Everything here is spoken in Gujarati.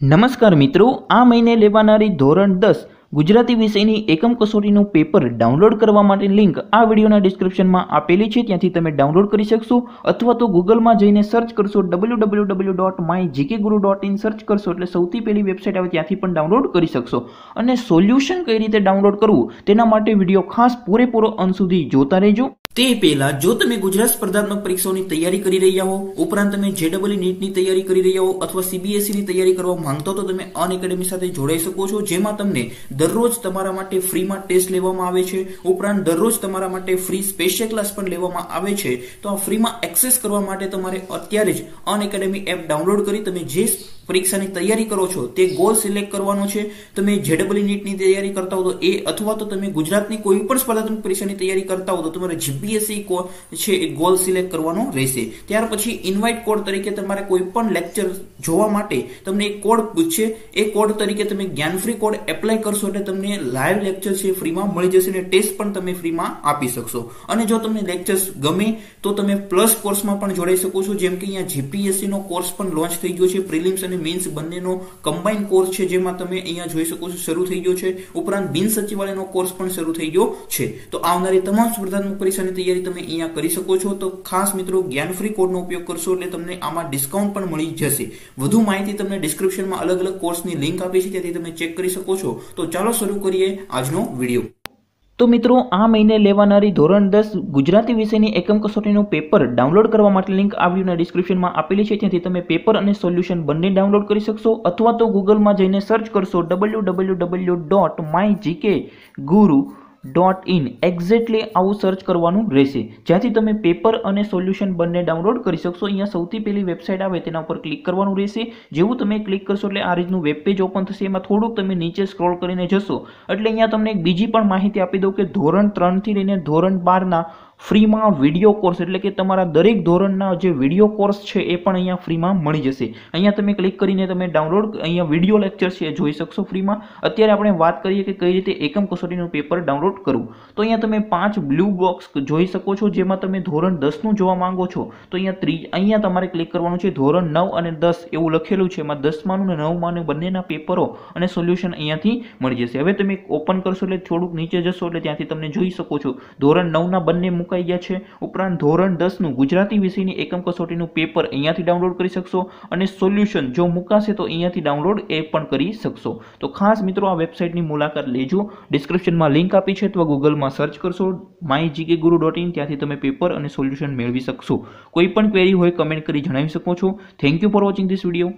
નમસ્કાર મિત્રો, આ મહિને લેવાનારી ધોરણ દસ ગુજરાતી વિષયની એકમ કસોટીનું પેપર ડાઉનલોડ કરવા માટે લિંક આ વિડીયોના ડિસ્ક્રિપ્શનમાં આપેલી છે. ત્યાંથી તમે ડાઉનલોડ કરી શકશો અથવા તો ગૂગલમાં જઈને સર્ચ કરશો W W W dot my GK guru dot in search કરશો એટલે સૌથી પહેલી વેબસાઇટ આવે ત્યાંથી પણ ડાઉનલોડ કરી શકશો. અને સોલ્યુશન કઈ રીતે ડાઉનલોડ કરવું તેના માટે વીડિયો ખાસ પૂરેપૂરો અંત સુધી જોતા રહેજો. તે પહેલા જો તમે ગુજરાત સ્પર્ધાત્મક પરીક્ષાઓની તૈયારી કરી રહ્યા હો, ઉપરાંત તમે જેડબલ નીટની તૈયારી કરી રહ્યા હો અથવા સીબીએસઈની તૈયારી કરવા માંગતો તો તમે અન એકેડેમી સાથે જોડાઈ શકો છો, જેમાં તમને દરરોજ તમારા માટે ફ્રીમાં ટેસ્ટ લેવામાં આવે છે, ઉપરાંત દરરોજ તમારા માટે ફ્રી સ્પેશિયલ ક્લાસ પણ લેવામાં આવે છે. તો આ ફ્રીમાં એક્સેસ કરવા માટે તમારે અત્યારે જ અન એકેડેમી એપ ડાઉનલોડ કરી તમે જે પરીક્ષાની તૈયારી કરો છો, તે ગોલ સિલેક્ટ કરવાનો છે, તમે જેડબલી નીટની તૈયારી કરતા હો તો એ અથવા તો તમે ગુજરાતની કોઈ પણ સ્પર્ધાત્મક પરીક્ષાની તૈયારી કરતા હો તો તમારે જીપીએસસી છે એ ગોલ સિલેક્ટ કરવાનો રહેશે. ત્યાર પછી ઇન્વાઇટ કોડ તરીકે તમારે કોઈ પણ લેક્ચર જોવા માટે તમને એક કોડ પૂછશે. એ કોડ તરીકે તમે જ્ઞાન ફ્રી કોડ એપ્લાય કરશો એટલે તમને લાઈવ લેક્ચર છે ફ્રીમાં મળી જશે અને ટેસ્ટ પણ તમે ફ્રીમાં આપી શકશો. અને જો તમને લેક્ચર્સ ગમે તો તમે પ્લસ કોર્સમાં પણ જોડાઈ શકો છો. જેમ કે અહીંયા જીપીએસસી નો કોર્સ પણ લોન્ચ થઈ ગયો છે પ્રિલિમ્સ અને મેન્સ બંનેનો કમ્બાઇન કોર્સ છે, જેમાં તમે અહીંયા જોઈ શકો છો શરૂ થઈ ગયો છે. ઉપરાંત બિન સચિવાલયનો કોર્સ પણ શરૂ થઈ ગયો છે. તો આવનારી તમામ સ્પર્ધાત્મક પરીક્ષાની તૈયારી તમે અહીંયા કરી શકો છો. તો ખાસ મિત્રો જ્ઞાન ફ્રી કોડનો ઉપયોગ કરશો એટલે તમને આમાં ડિસ્કાઉન્ટ પણ મળી જશે. વધુ માહિતી તમને ડિસ્ક્રિપ્શનમાં અલગ અલગ કોર્સની લિંક આપી છે, ત્યાંથી તમે ચેક કરી શકો છો. તો ચાલો શરૂ કરીએ આજનો વીડિયો તો મિત્રો, આ મહિને લેવાનારી ધોરણ દસ ગુજરાતી વિષયની એકમ કસોટીનું પેપર ડાઉનલોડ કરવા માટે લિંક આ વિડીયોના ડિસ્ક્રિપ્શનમાં આપેલી છે. ત્યાંથી તમે પેપર અને સોલ્યુશન બંને ડાઉનલોડ કરી શકશો અથવા તો ગૂગલમાં જઈને સર્ચ કરશો W W W dot my GK guru dot in exactly આવું સર્ચ કરવાનું રહેશે. જ્યાંથી તમે પેપર અને સોલ્યુશન બંને ડાઉનલોડ કરી શકશો. અહીંયા સૌથી પહેલી વેબસાઇટ આવે તેના ઉપર ક્લિક કરવાનું રહેશે. જેવું તમે ક્લિક કરશો એટલે આ રીતનું વેબ પેજ ઓપન થશે. એમાં થોડુંક તમે નીચે સ્ક્રોલ કરીને જશો. એટલે અહીંયા તમને એક બીજી પણ માહિતી આપી દઉં કે ધોરણ ત્રણથી લઈને ધોરણ બારના ફ્રીમાં વીડિયો કોર્સ એટલે કે તમારા દરેક ધોરણના જે વીડિયો કોર્સ છે એ પણ અહીંયા ફ્રીમાં મળી જશે. અહીંયા તમે ક્લિક કરીને તમે ડાઉનલોડ અહીંયા વીડિયો લેક્ચર છે એ જોઈ શકશો ફ્રીમાં. અત્યારે આપણે વાત કરીએ કે કઈ રીતે એકમ કસોટીનું પેપર ડાઉનલોડ કરવું. તો અહીંયા તમે પાંચ બ્લુ બોક્સ જોઈ શકો છો, જેમાં તમે ધોરણ દસનું જોવા માંગો છો. તો અહીંયા ત્રી, અહીંયા તમારે ક્લિક કરવાનું છે ધોરણ નવ અને દસ, એવું લખેલું છે. એમાં દસમાનું અને નવમાનું બંનેના પેપરો અને સોલ્યુશન અહીંયાથી મળી જશે. હવે તમે ઓપન કરશો એટલે થોડુંક નીચે જશો એટલે ત્યાંથી તમને જોઈ શકો છો. ધોરણ નવના બંને મુકાઈ ગયા છે. ઉપરાંત ધોરણ દસનું ગુજરાતી વિષયની એકમ કસોટીનું પેપર અહીંયાથી ડાઉનલોડ કરી શકશો અને સોલ્યુશન જો મુકાશે તો અહીંયાથી ડાઉનલોડ એ પણ કરી શકશો. તો ખાસ મિત્રો આ વેબસાઇટની મુલાકાત લેજો. ડિસ્ક્રિપ્શનમાં લિંક આપી છે અથવા ગૂગલમાં સર્ચ કરશો my GK guru dot in ત્યાંથી તમે પેપર અને સોલ્યુશન મેળવી શકશો. કોઈ પણ ક્વેરી હોય કમેન્ટ કરી જણાવી શકો છો. Thank you for watching this video